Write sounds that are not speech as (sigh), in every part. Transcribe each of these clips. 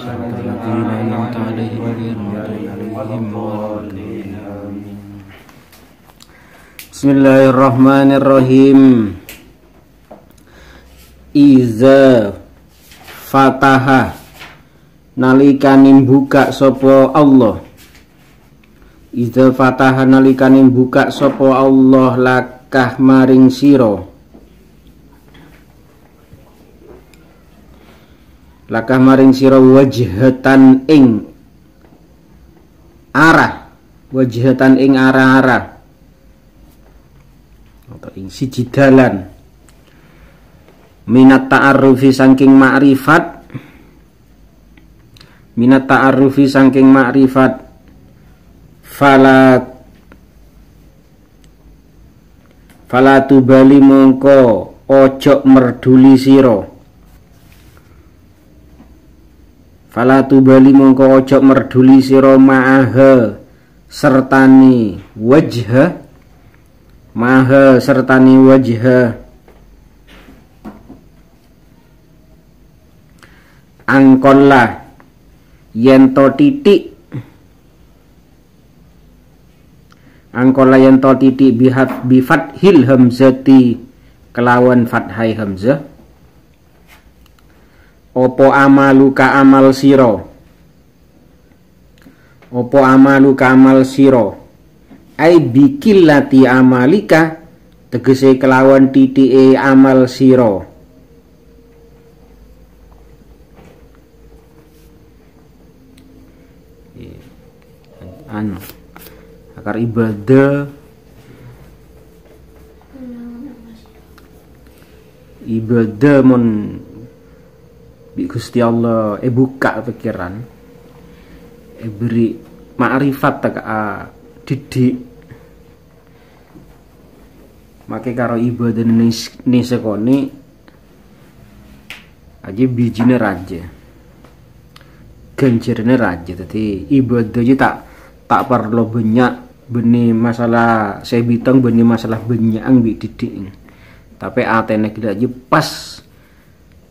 الذين أنعمت عليهم غير المغضوب عليهم ولا الضالين Bismillahirrahmanirrahim Iza fataha nalikanin buka sopo Allah Iza fataha nalikanin buka sopo Allah lakah maring siro Lakah maring siro wajhatan ing arah. Wajhatan ing arah-arah. Atau ing siji dalan. Minat ta'arrufi saking ma'rifat minat ta'arrufi saking ma'rifat fala fala tubali mongko ojo merduli siro fala tubali mongko ojo merduli siro ma'aha sertani wajha. Maha sertani wajha. Angkola yento titik. Angkola yento titik bihat bifat hil hamzati kelawan fathai hamzah opo amaluka amal siro opo amaluka amal siro ai bikillati amalika tegese kelawan titike amal siro anu akar ibadah. Ibadah mon Gusti Allah eh buka pikiran. Eh beri makrifat tak a didik. Make karo ibadah ni sekoni aja bijine raja. Ganjarnya raja tadi ibadah aja tak tak perlu banyak benih masalah saya bitang benih masalah banyak ambil didik tapi atene kita aja pas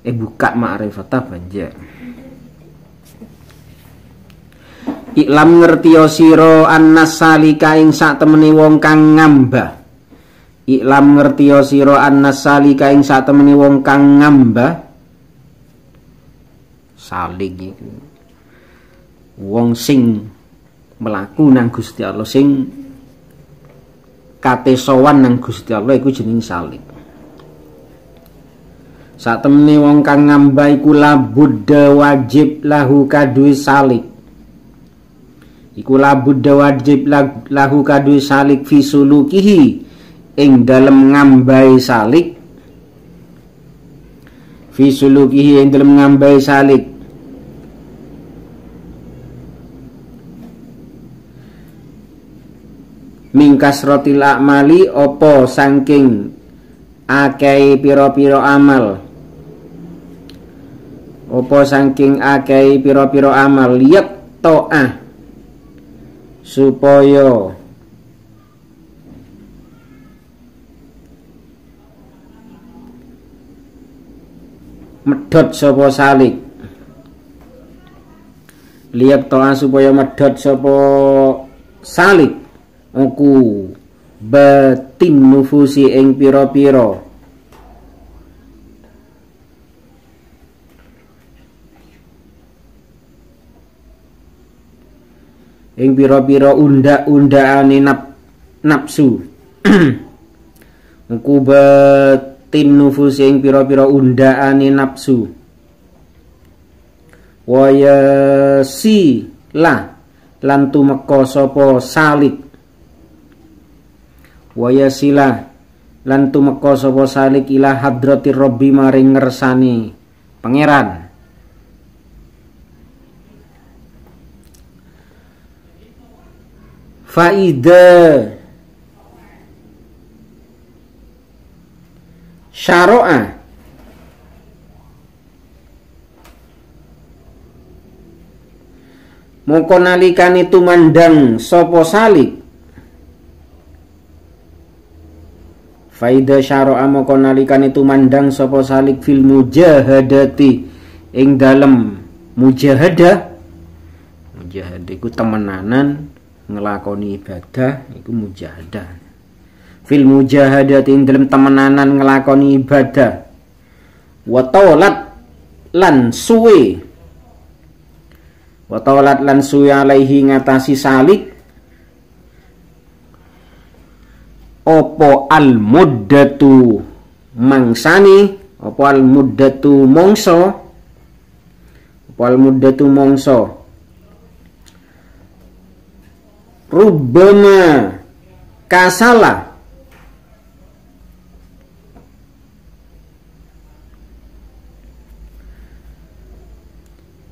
eh buka ma'rifat banjir. Iklam ngertiyo siro annas salika ing sak temeni wong kang ngambah. Iklam ngertiyo siro annas salika ing sak temeni wong kang ngambah. Salik Wong sing melaku nang Gusti Allah sing kate sowan nang Gusti Allah iku jeneng salik Sak temeni wong kang ngambah iku labudda wajib lahu kadui salik. Iku labudda wajib lahu kadui salik fi sulukihi. Ing dalem ngambai salik. Fi sulukihi ing dalem ngambai salik. Mingkas rotil akmali opo saking akei piro-piro amal opo saking akei piro-piro amal? Liat to'ah supaya medhot sapa salik. Lihat toa supaya medhot sapa salik. Aku batin nufusi ing pira-pira ing pira-pira unda-undakane nap nafsu (clears throat) engku batin nufus ing pira-pira undakane nafsu waya si la lan tumeka sapa salik. Waya sila lan tumeka sapa salik ila hadratir rabbi maring ngersani pangeran faida. Syara'a mongko nalikane tumandang sapa salik? Faida syara'a mongko nalikane tumandang sapa salik fil mujahadati ing dalem mujahadah? Mujahadah iku temenanan ngelakoni ibadah iku mujahadah. Fil ing dalam temenanan ngelakoni ibadah. Wa lan suwe. Wa lan suwe alaihi ngatasi salik. Opo al muddatu mangsani opo al muddatu mongso. Wal muddatu mongso rubama kasala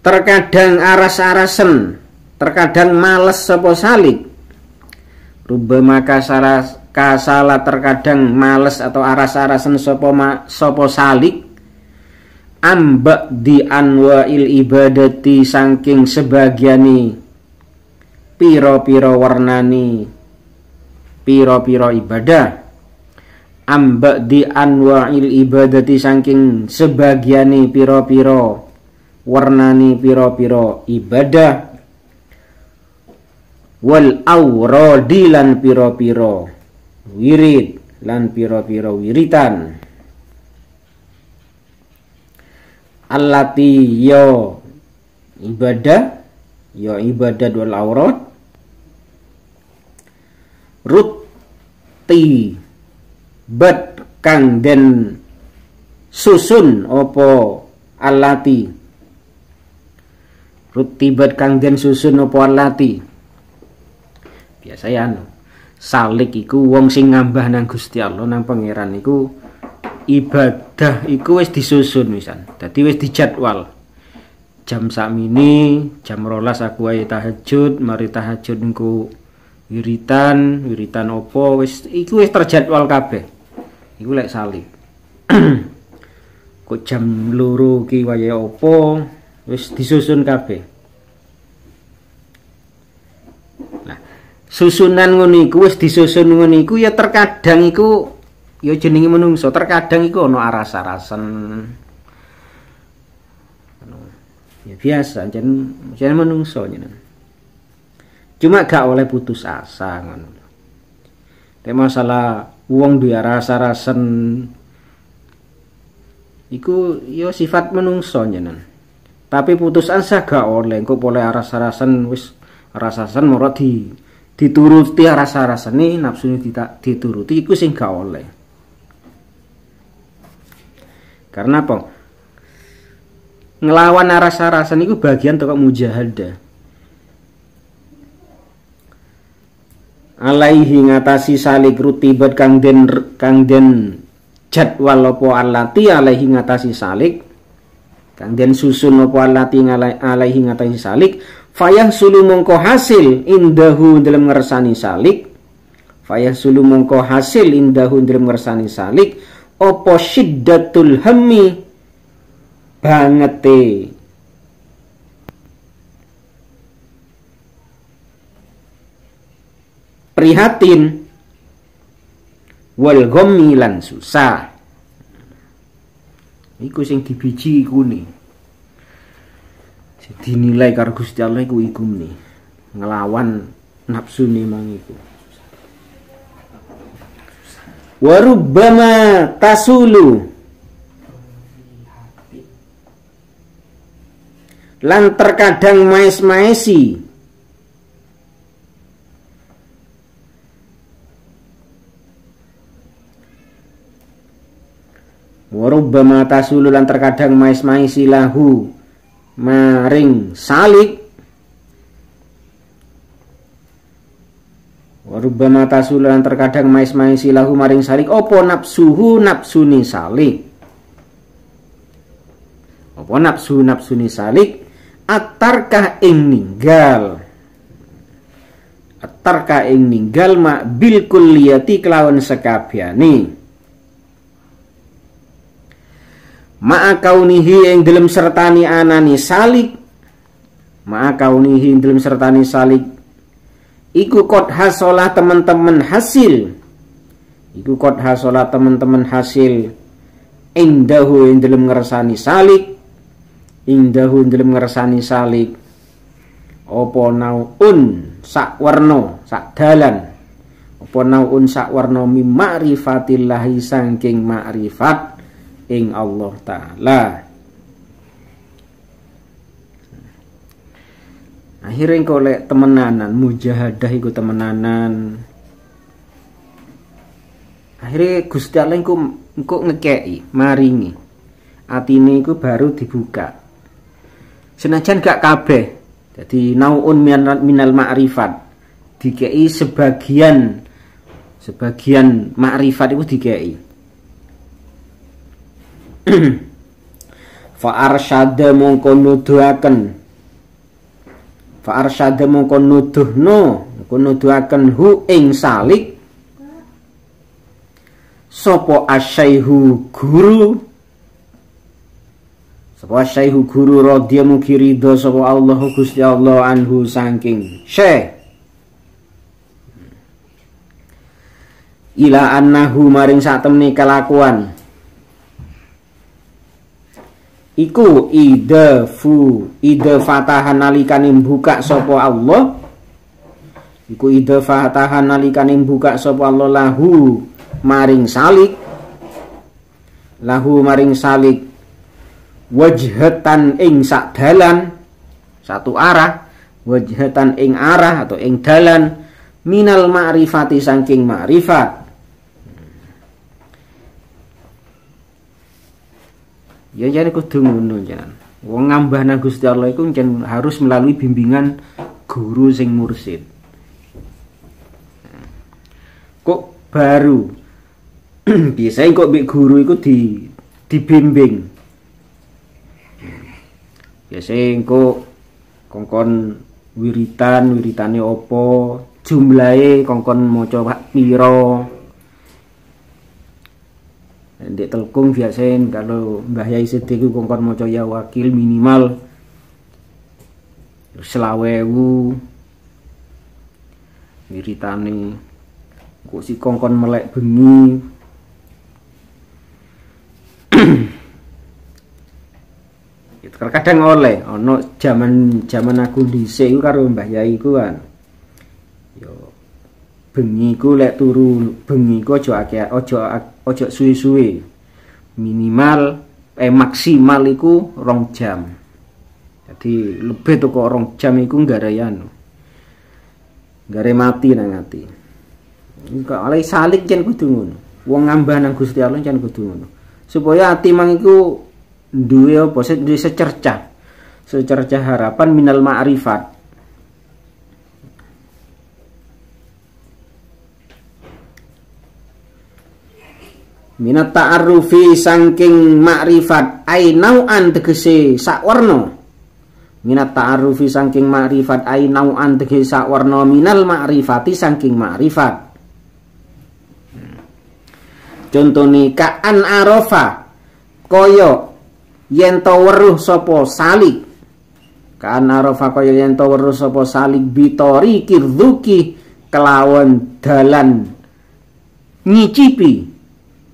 terkadang aras-arasen terkadang males sapa salik. Rubama kasala kasala terkadang males atau aras-arasen sapa sapa salik. Ambak di anwa'il ibadati saking sebagiani piro-piro warnani. Piro-piro ibadah. Ambak di anwa'il ibadati saking sebagiani piro-piro warnani piro-piro ibadah. Wal awrodi lan piro-piro wirid lan piro-piro wiritan. Allati yo ibadah yo ibadah dua aurat ruti bet kang den susun opo alati bet kang den susun opo alati biasa ya anu salik iku wong sing ngambah nang Gusti Allah nang pangeran iku ibadah iku wis disusun wisan dadi wis dijadwal. Jam sakmini jam rolas aku ae tahajud mari tahajud wiritan wiritan opo wis iku wis terjadwal kabeh. Iku lek salib (clears throat) kok jam loro ki wayahe opo wis disusun kabeh. Nah susunan ngono iku wis disusun ngono iku ya terkadang iku ya jenenge menungso terkadang iku ana aras-arasen. Ya biasa jen jen menungso jeneng cuma gak oleh putus asa ngono Tapi masalah uang duwe rasa-rasen iku ya sifat menungso jeneng tapi putus asa gak oleh engko boleh aras-arasen wis rasasan moro di dituruti rasa-rasane nafsune dituruti iku sing gak oleh karena apa? Ngelawan rasa-rasan itu bagian toko mujahadah. Alaihi ngatasi salik rutibat kang den kang den jadwal apa alati alaihi ngatasi salik. Kang den susun alati alaihi ngatasi salik. Fayah sulu mongko hasil indahu dalam ngersani salik. Fayah sulu mongko hasil indahu dalam ngersani salik. Opo syiddatul hammi bangete prihatin. Wal ghammi lan susah. Iku sing dibiji iku nih dinilai karo Gusti Allah iku iku nih ngelawan nafsu nih mang iku. Warubbama tasulu. Lan terkadang maes-maesi warubbama tasulu lan terkadang maes-maesi lahu maring salik Warubama tasulan terkadang mais-mais lahu maring salik opo nafsuhu nafsuni salik. Opo nafsu nafsuni salik atarkah ing ninggal. Atarkah ing ninggal mak bil kulliyati kelawan sekabiani. Ma'a kaunihi ing dalam sertani anani salik. Ma'a kaunihi ing dalam sertani salik. Iku kot hasolah teman-teman hasil. Iku kot hasolah teman-teman hasil. Indahu yang dalam ngersani salik. Indahu dalam ngersani salik. Apa naun sak warna sak dalan. Apa naun sak warna mim ma'rifatillah saking ma'rifat ing Allah taala. Akhirnya kau lek temenanan mujahadah iku temenanan. Akhirnya Gusti Allah iku engko ngekei maringi. Atine iku baru dibuka. Senajan gak kabeh jadi nauun minal ma'rifat. Dikei sebagian sebagian ma'rifat itu dikei (clears throat) fa arsyada mongko nuduhaken. Fa arsyada mongko nuduhno. Mongko nuduhaken hu ing salik. Sapa asyaihu guru? Sapa asyaihu guru radhiya mugi ridho sapa Allah Gusti Allah anhu saking syekh. Ila annahu maring sak temne kelakuan iku ide fu ide fatahan nalikane buka sapa Allah. Iku ide fatahan nalikane buka sapa Allah lahu maring salik. Lahu maring salik wajhatan ing sak dalan satu arah wajhatan ing arah atau ing dalan minal ma'rifati saking ma'rifat ya jadi kudu ngono jangan wong ngambah nang Gusti Allah iku harus melalui bimbingan guru sing mursid. Kok baru? (clears throat) Biasanya kok bik guru itu di dibimbing. Biasanya kok kongkon wiritan wiritane opo jumlahe kongkon maca piro di telkung biasain kalau Mbah Yai Siddiq kongkon moco ya wakil minimal selawewu wiritane kok si kongkon melek bengi. (clears throat) Terkadang oleh ono zaman zaman aku dhisik iku karo Mbah Yai kan bengi ku lek turu bengi ku aja akeh aja aja suwe-suwe. Minimal eh maksimal iku rong jam. Jadi lebih tuh kok rong jam iku nggak yanu nggak ada mati nang ati. Kok oleh salik jan kudu ngono. Wong ngambah nang Gusti Allah jan kudu ngono. Supaya ati mang iku duwe apa secercah. Secercah harapan minal ma'rifat minat ta'arrufi sangking makrifat. Ai nau'an tegese sakwarna. Minat ta'arrufi sangking makrifat. Ai nau'an tegese sakwarna. Minal makrifati sangking makrifat. Contone ka'an arafa kaya yen to weruh sapa salik. Ka'an arafa kaya yen to weruh sapa salik. Bitori kirduki kelawan dalan. Ngicipi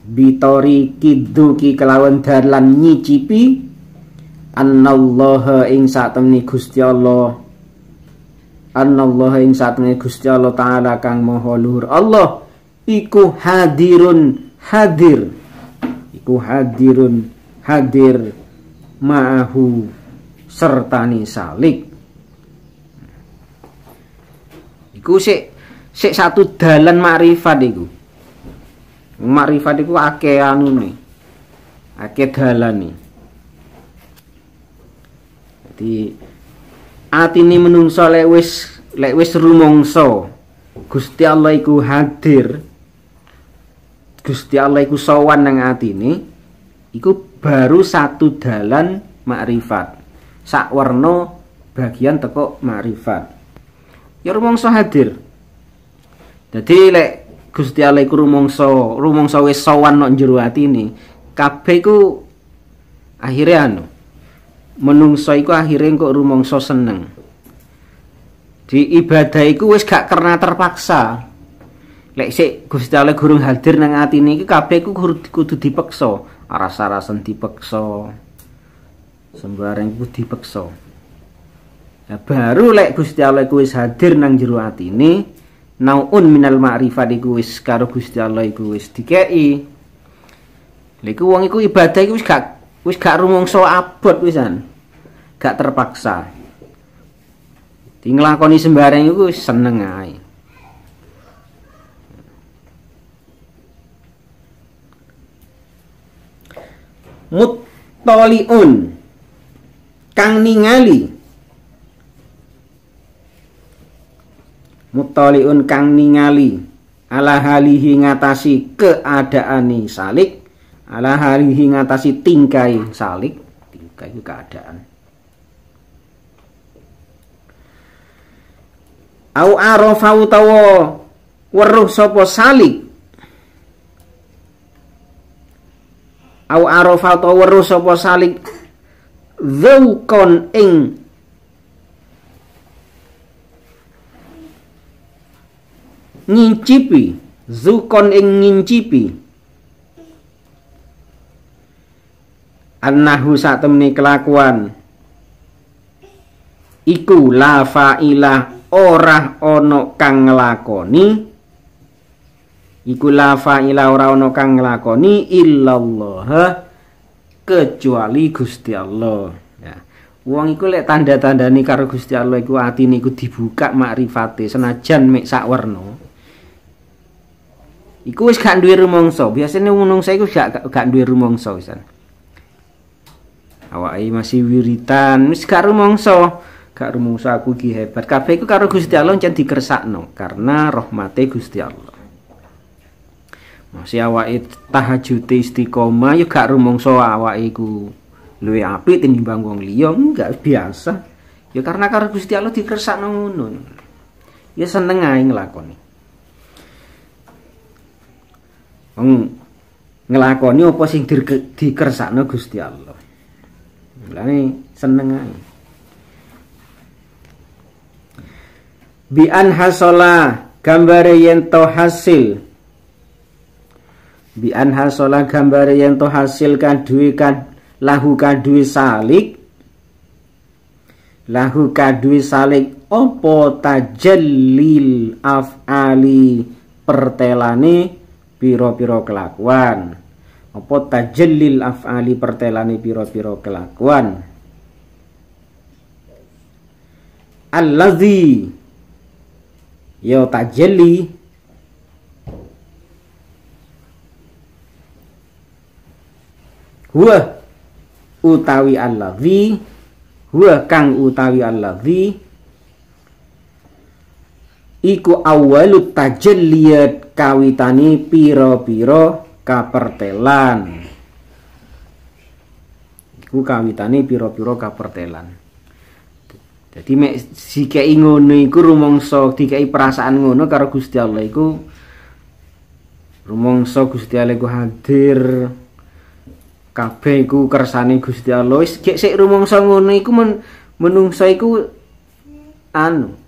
bitori kiduki kelawan dalan nyicipi annallaha ing satemene Gusti Allah. Annallaha ing satemene Gusti Allah taala kang maha luhur Allah. Iku hadirun hadir. Iku hadirun hadir ma'ahu sertani salik. Iku sik sik satu dalan makrifat iku makrifat iku akeh anune. Akeh dalane. Dadi atine menungso lek wis lek wis rumangsa Gusti Allah iku hadir. Gusti Allah iku sowan nang atine iku baru satu dalan makrifat. Sak warna bagian teko makrifat. Ya rumangsa hadir. Jadi lek Gusti Allah iku rumangsa rumangsa wis sowan nok jero atine kabeh iku akhire anu menungso iku akhire kok rumangsa seneng. Di ibadah iku wis gak karena terpaksa. Lek sik Gusti Allah gurung hadir nang atine iki kabeh iku kudu dipaksa aras-arasen dipaksa sembarang iku dipeksa. Nah, baru lek Gusti Allah iku wis hadir nang jero atine naun minal ma'rifat iku wis karo Gusti Allah iku wis dikeki. Lha iku wong iku ibadah iku wis gak wis gak rumangsa abot wisan gak terpaksa. Di sembarang iku wis seneng ae. Muttaliun kang ningali muttaliun kang ningali ala halihi ngatasi keadaani salik ala halihi ngatasi tingkai salik. Tingkai itu keadaan. Au arafa utawa weruh sapa salik? Au arafa utawa weruh sapa salik? Dzauqon ing ngincipi zukon ing ngincipi annahu sak temne kelakuan. Iku la fa'ilah ora ana kang nglakoni iku la fa'ilah ora ana kang nglakoni illallah kecuali Gusti Allah. Ya. Wong iku lek tanda-tandane karo Gusti Allah iku atine iku dibuka makrifate senajan mek sak werna Iku wis gak duwe rumangsa. Biasane menungsa iku gak gak duwe rumangsa wisan. Awake masih wiritan, wis gak rumangsa. Gak rumangsa aku iki hebat. Kabeh iku karo Gusti Allah jan dikersakno karena rahmate Gusti Allah. Masih awake tahajud istiqomah yo gak rumangsa awake iku luwe apik tinimbang wong liya, enggak biasa. Ya karena karo Gusti Allah dikersakno ngono. Ya seneng ae nglakoni. Wong nglakoni apa sing dikersakno Gusti Allah. Mulane seneng ae. Bi an hasala gambare yen to hasil. Bi an hasala gambare yen to hasil kaduwe kan lahu kaduwe salik. Lahu kaduwe salik apa tajallil af'ali pertelane piro-piro kelakuan. Apa tajallil af'ali pertelani piro-piro kelakuan? Allazi yo tajalli. Huwa utawi allazi huwa kang utawi allazi iku awalut tajalliyat kawitani piro-piro kapertelan. Iku kawitani piro-piro kapertelan. Jadi mek sikai ngono iku rumangsa dikai perasaan ngono karo Gusti Allah iku rumangsa Gusti Allah iku hadir. Kabeh iku kersane Gusti Allah. Wis sik rumangsa ngono iku men menungsa iku anu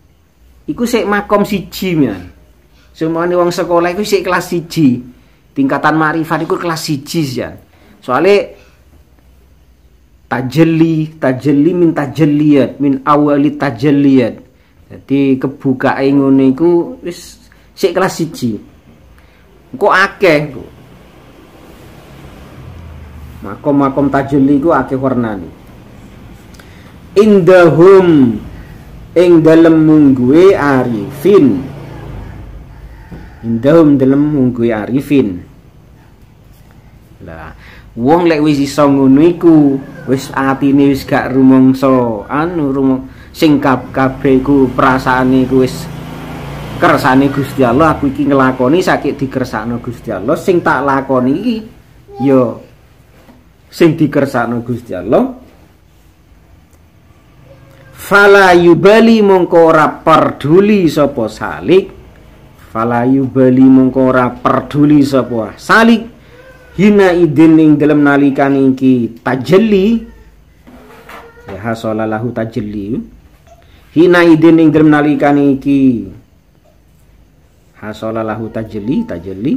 iku sik makom siji men. Semuanya wong sekolah iku sik kelas siji. Tingkatan marifat iku kelas siji ya. Soale tajalli, tajalli min tajalliyat, min awali tajalliyat. Jadi kebukaan ngono iku wis sik kelas siji. Kok akeh kok. Makom-makom tajalli iku akeh warnane. Indahum ing dalem mungguwe arifin. Indahum dalem mungguwe arifin. Lah wong lek wis iso ngono iku wis atine wis gak rumangsa. Anu rumong sing kabeh iku perasaane iku wis kersane Gusti Allah. Aku iki nglakoni sakit dikersakno Gusti Allah. Sing tak lakoni iki ya sing dikersakno Gusti Allah fala yubali mongko ora peduli sapa salik. Fala yubali mongko ora peduli sapa salik. Hina idin ing dalem nalikan iki tajalli. Ya hasala lahu tajalli. Hina idin ing dalem nalikan iki. Lahu tajalli tajalli.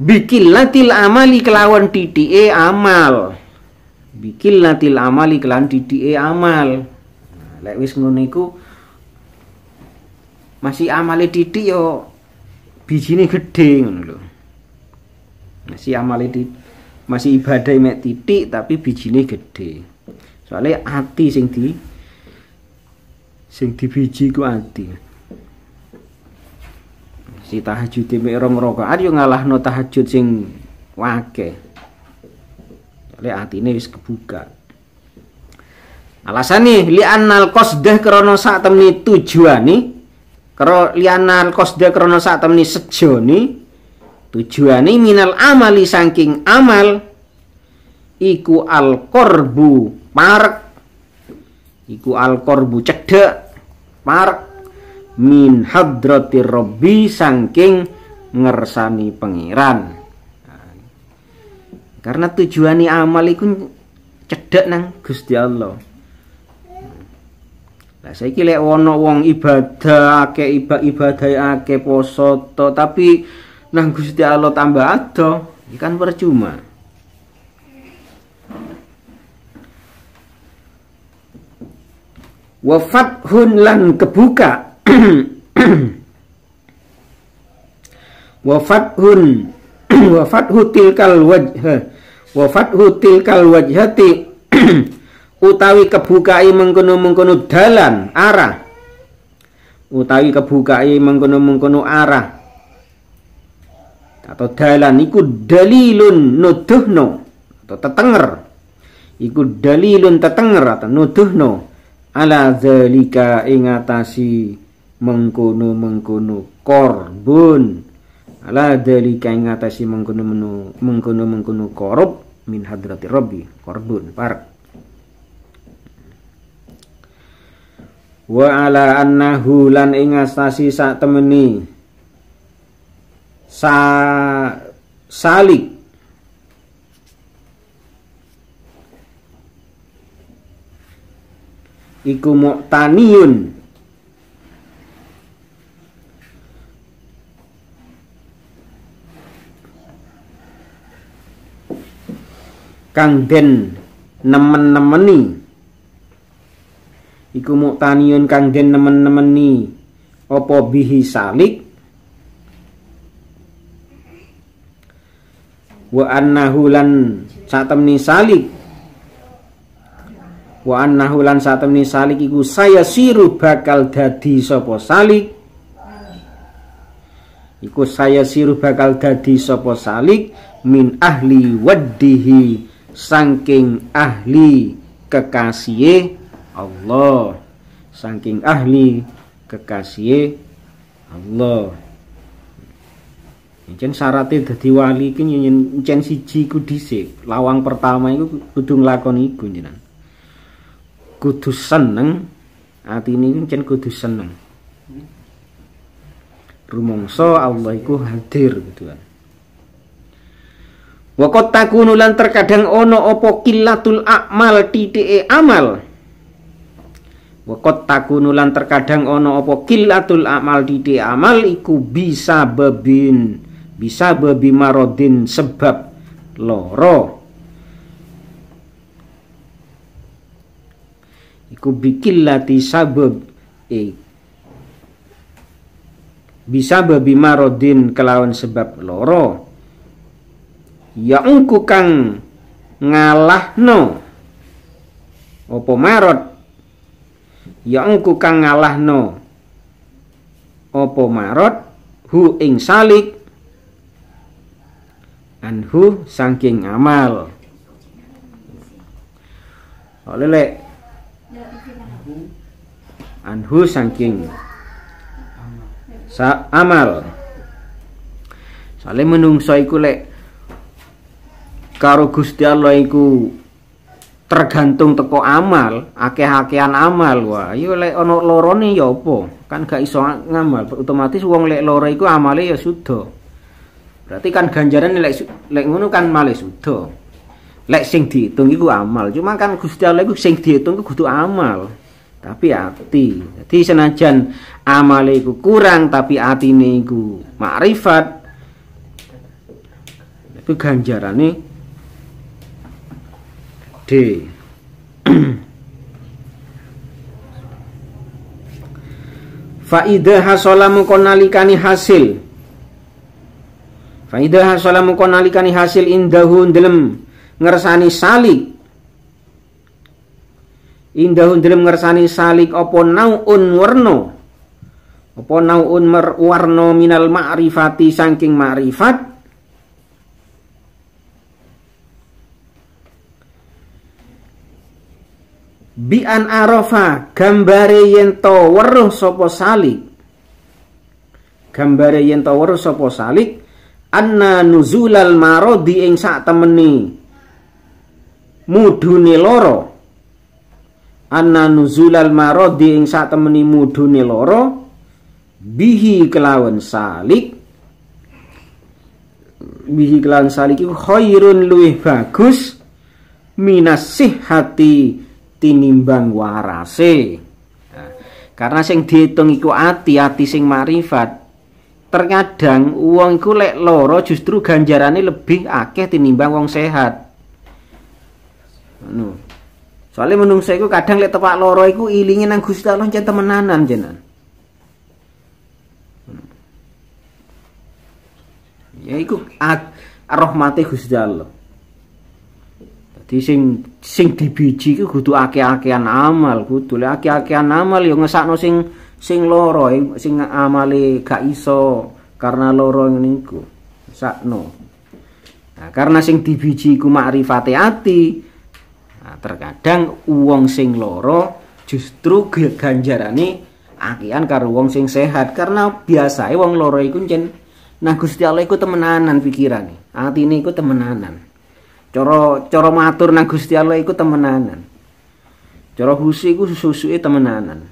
Bikillatil amali kelawan titike amal. Bikillatil amali kelan didike amal lek wis ngono iku masih amale titik yo bijine gede ngono lho. Masih amale titik masih ibadah mek titik tapi bijine gede soalnya hati sing di sing di biji ku hati si tahajud mek rong rakaat yo ngalahno tahajud sing wake oleh atine wis kebuka Alasane li annal qasdah krana sak temni tujuane karo li annal qasdah krana sak temni sejone tujuane minal amali saking amal iku al korbu parek iku al korbu cedek parek min hadratir rabbi saking ngersani pangeran karena tujuane amal iku cedek nang Gusti Allah Lah saiki lek ana wong ibadah akeh ibadah akeh poso to tapi nang Gusti Allah tambah ado, ikan percuma. Wa fathun lan kebuka. wa fathun wa fathu tilkal wajh wa fathu tilkal wajhati utawi kebukai mengkono-mengkono dalan arah. Utawi kebukai mengkono-mengkono arah. Atau dalan iku dalilun nuduhno atau tetenger. Iku dalilun tetenger atau nuduhno. Ala zalika ingatasi mengkono-mengkono korbun. Ala zalika ingatasi mengkono-mengkono mengkono-mengkono korup min hadrati rabbi korbun park wa ala annahu lan ing astasi sak temeni. Sa salik. Iku mu'taniyun. Kang den nemen-nemeni iku muktaniun kang den nemen-nemeni. Apa bihi salik? Wa annahu lan satemni salik. Wa annahu lan satemni salik iku saya siru bakal dadi sapa salik. Iku saya siru bakal dadi sapa salik min ahli waddihi saking ahli kekasih Allah saking ahli kekasih Allah Encen syaratnya dadi wali iki encen siji ku dhisik. Lawang pertama iku kudu nglakoni iku jenengan. Kudu seneng atine encen kudu seneng. Rumangsa Allah iku hadir gitu kan. Wa lan terkadang ono apa killatul a'mal titike amal. Wakot takunulan terkadang ono opo kilatul amal didi amal iku bisa bebin bisa bebi marodin sebab loro. Iku bikillati sabab eh, bisa bebi marodin kelawan sebab loro. Ya engku kang ngalahno opo marot ya engku kang ngalahno. Apa marot? Hu ing salik. Anhu saking amal. Oleh anhu saking sa amal. Sale menungso iku lek karo Gusti Allah iku tergantung teko amal akeh-akehan amal. Wah yo lek ana lorone ya apa? Kan gak iso ngamal. Otomatis wong lek loro iku amale ya sudah berarti kan ganjaran lek lek ngono kan male sudah lek sing dihitung iku amal. Cuma kan Gusti Allah iku sing dihitung iku kudu amal. Tapi ati. Jadi senajan amale iku kurang tapi atine iku makrifat itu ganjarane gede Faida hasolamu konalikani hasil. Faida hasolamu konalikani hasil indahun dalam ngersani salik. Indahun dalam ngersani salik opo nauun warno Opo nauun warno minal ma'rifati saking ma'rifat bi an arafa gambare yen to weruh sapa salik. Gambare yen to weruh sapa salik anna nuzulal marodi ing sak temeni mudune loro. Anna nuzulal marodi ing sak temeni mudune loro. Bihi kelawan salik. Bihi kelawan salik iku khairun luwih bagus. Minas hati tinimbang warase. Nah, karena sing dihitung iku ati, ati sing marifat. Terkadang uang iku lek loro justru ganjarane lebih akeh tinimbang wong sehat. Anu. Soalnya menungso iku kadang lek tepak loro iku ilingi nang Gusti Allah jan temenanan jenan. Ya iku rahmate Gusti Allah. Di sing sing dibiji ku kudu akeh-akehan amal, kudu lek akeh-akehan amal ya ngesakno sing sing loro sing amale gak iso karena loro ngene iku. Sakno. Nah, karena sing dibiji ku makrifate ati. Nah, terkadang wong sing loro justru ganjarane akehan karo wong sing sehat karena biasae wong loro iku jen nah Gusti Allah iku temenanan pikirane. Atine iku temenanan. Cara matur nang Gusti Allah iku temenanan. Cara husi iku susuke temenanan.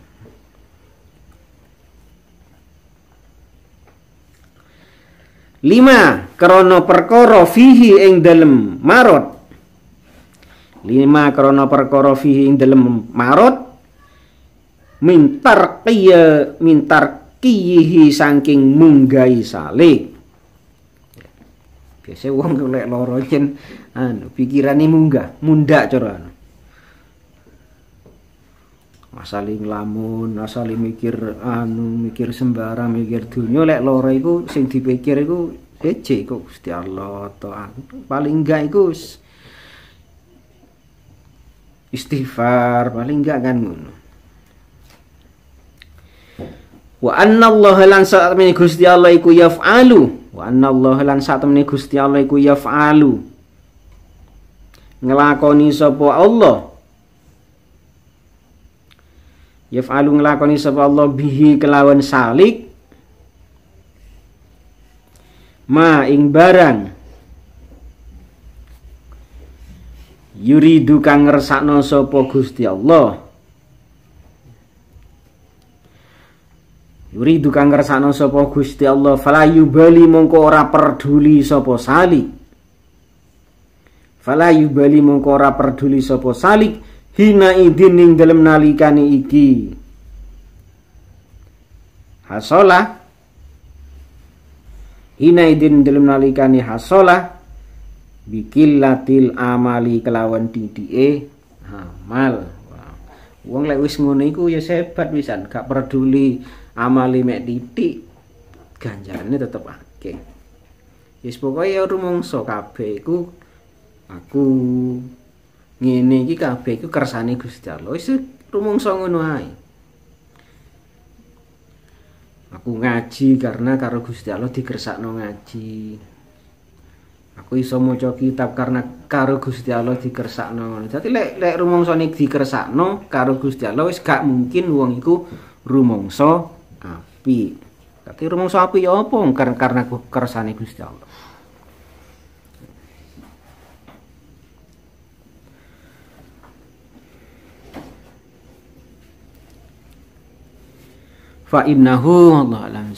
Lima krono perkara fihi ing dalem marot. Lima krono perkara fihi ing dalem marot mintar kiya mintar kiyihi saking munggai salik. Biasa wong lek loro jen anu pikirane munggah, mundak cara anu. Asale nglamun, asale mikir anu, mikir sembarang, mikir dunia lek loro iku sing dipikir iku ece kok Gusti Allah to paling enggak iku istighfar paling enggak kan ngono. Wa anna Allah lan saat Gusti Allah iku yaf'alu Wa anna Allah lan satemene Gusti Allah iku yaf'alu. Ngelakoni sapa Allah. Yaf'alu ngelakoni sapa Allah bihi kelawan salik. Ma ing barang yuridu kang ngersakno sapa Gusti Allah Yuridu kang ngersakno sapa Gusti Allah fala yubali mongko ora peduli sapa salik. Fala yubali mongko ora peduli sapa salik hina idin ning dalem nalikane iki. Hasola hina idin dalem nalikane hasola bikillatil amali kelawan didike amal. Wong lek wis ngono iku ya sebat wisan, gak peduli amali mek titik ganjarane tetep akeh wis pokoke ya rumangsa kabeh iku aku ngene iki kabeh iku kersane Gusti Allah wis rumangsa ngono ae aku ngaji karena karo Gusti Allah dikersakno ngaji aku iso maca kitab karena karo Gusti Allah dikersakno ngono dadi lek lek rumangsa dikersakno karo Gusti Allah wis gak mungkin wong iku rumangsa api. Tapi rumangsa api ya apa? Karena karena kersane Gusti Allah. Fa innahu Allah alam